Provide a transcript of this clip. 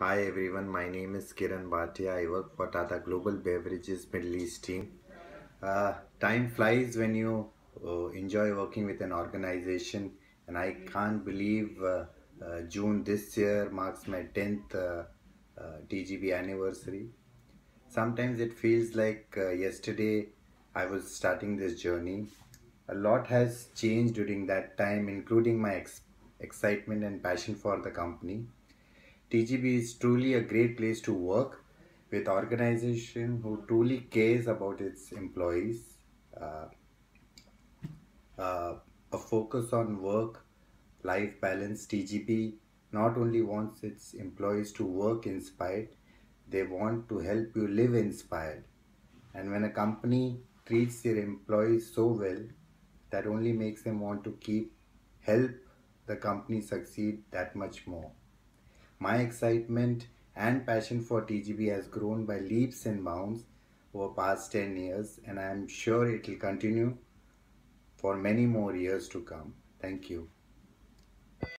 Hi everyone, my name is Kiran Bhatia. I work for Tata Global Beverages Middle East team. Uh, time flies when you uh, enjoy working with an organization, and I can't believe uh, uh June this year marks my 10th uh, uh, TGB anniversary. Sometimes it feels like yesterday I was starting this journey. A lot has changed during that time, including my ex excitement and passion for the company. TGB is truly a great place to work with organization who truly cares about its employees. Uh, uh, a focus on work life balance TGB not only wants its employees to work inspired they want to help you live inspired and when a company treats their employees so well that only makes them want to keep help the company succeed that much more my excitement and passion for TGB has grown by leaps and bounds over past 10 years and I am sure it will continue for many more years to come. Thank you.